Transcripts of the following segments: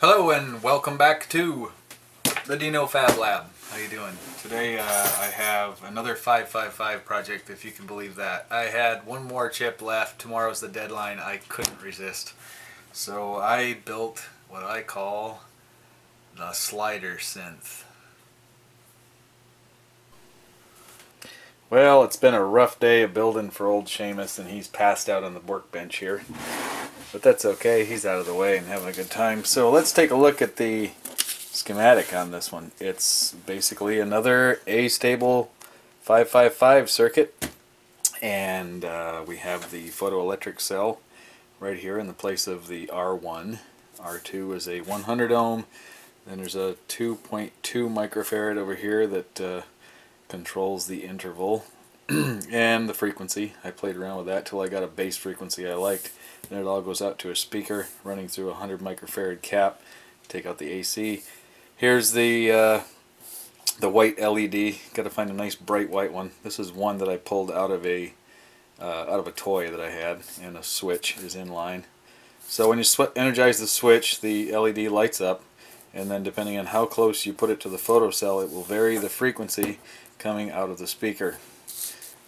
Hello and welcome back to the Dino Fab Lab. How you doing? Today uh, I have another 555 project if you can believe that. I had one more chip left. Tomorrow's the deadline. I couldn't resist. So I built what I call the slider synth. Well, it's been a rough day of building for old Seamus and he's passed out on the workbench here. But that's okay, he's out of the way and having a good time. So let's take a look at the schematic on this one. It's basically another astable 555 circuit and uh, we have the photoelectric cell right here in the place of the R1. R2 is a 100 ohm, then there's a 2.2 microfarad over here that uh, controls the interval and the frequency. I played around with that till I got a bass frequency I liked. Then it all goes out to a speaker running through a 100 microfarad cap. Take out the AC. Here's the uh, the white LED. Got to find a nice bright white one. This is one that I pulled out of a uh, out of a toy that I had, and a switch is in line. So when you energize the switch, the LED lights up, and then depending on how close you put it to the photocell, it will vary the frequency coming out of the speaker.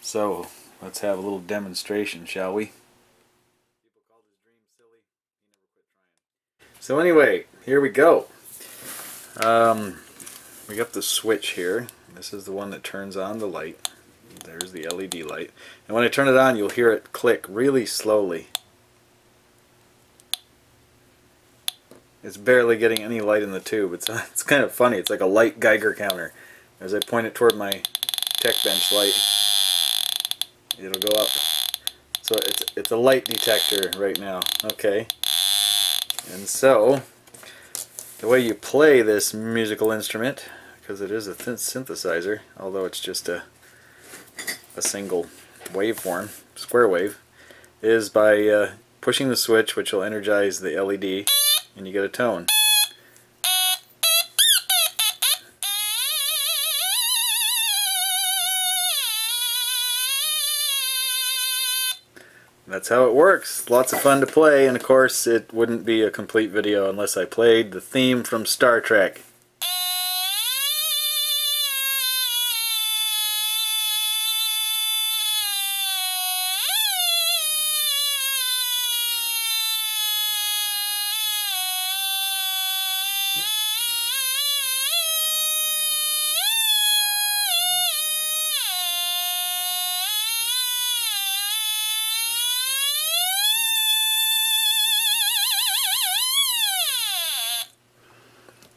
So let's have a little demonstration, shall we? So anyway, here we go. Um, we got the switch here. This is the one that turns on the light. There's the LED light. And when I turn it on, you'll hear it click really slowly. It's barely getting any light in the tube. It's, it's kind of funny. It's like a light Geiger counter. As I point it toward my tech bench light, it'll go up. So it's, it's a light detector right now. Okay. And so, the way you play this musical instrument, because it is a synthesizer, although it's just a, a single waveform, square wave, is by uh, pushing the switch, which will energize the LED, and you get a tone. That's how it works. Lots of fun to play, and of course it wouldn't be a complete video unless I played the theme from Star Trek.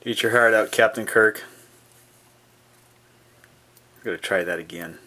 Eat your heart out, Captain Kirk. I'm going to try that again.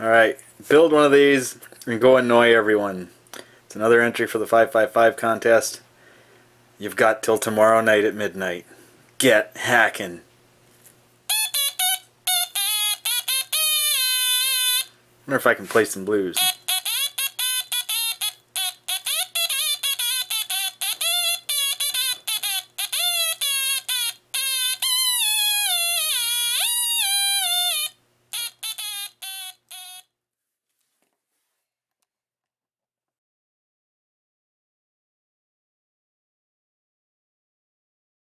Alright, build one of these and go annoy everyone. It's another entry for the 555 contest. You've got till tomorrow night at midnight. Get hacking. wonder if I can play some blues.